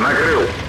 Накрыл.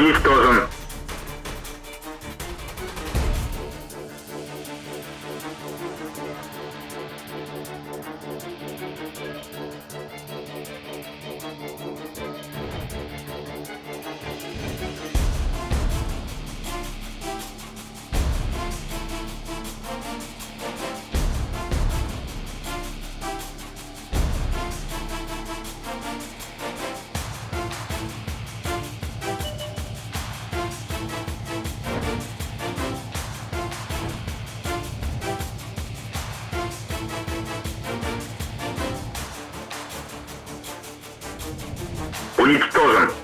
Richthofen. Уничтожен.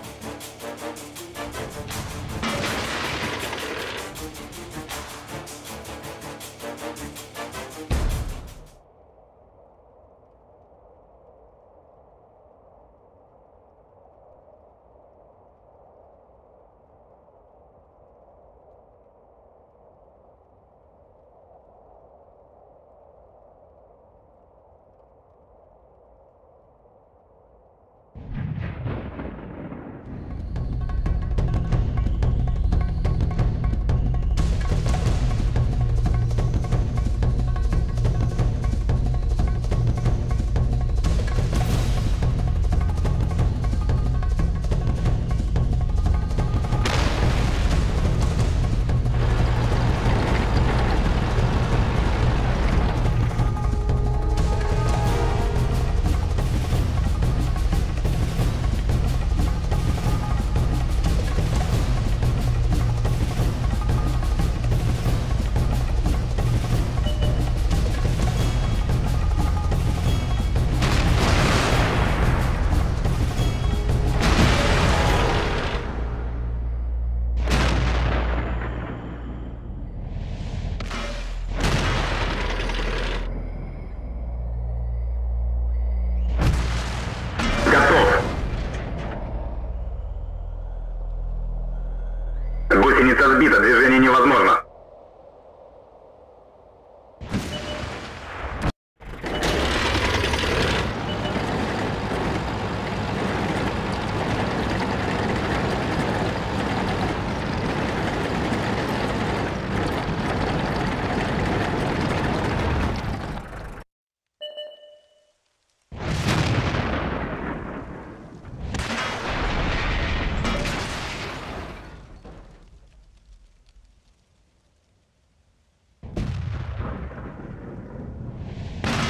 Гусеница сбита, движение невозможно.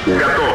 Gato.